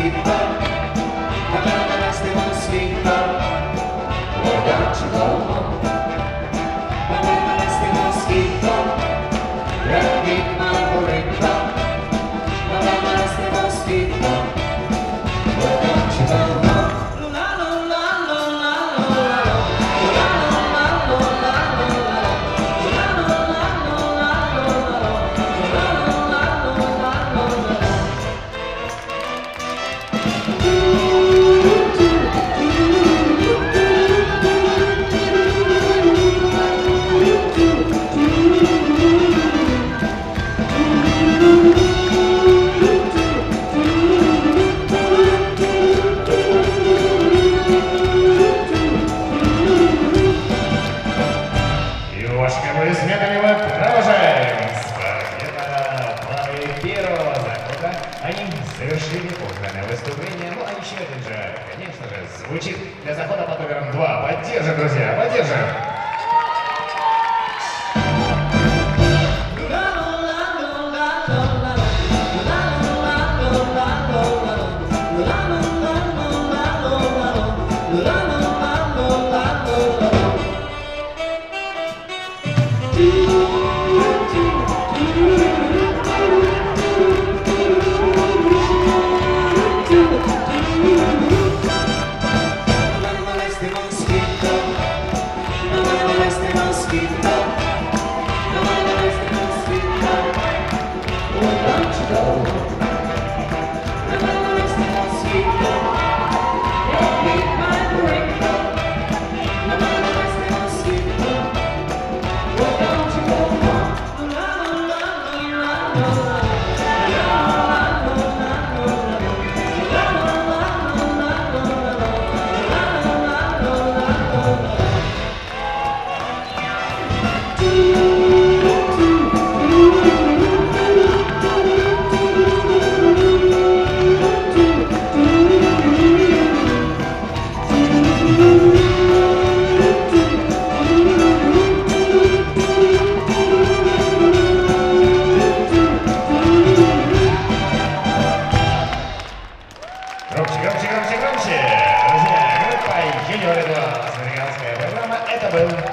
sleeper. Have a nasty one sleeper. Why don't you go? еще один же, конечно же, звучит для захода под номером 2. Поддержим, друзья, поддержим. Campbell.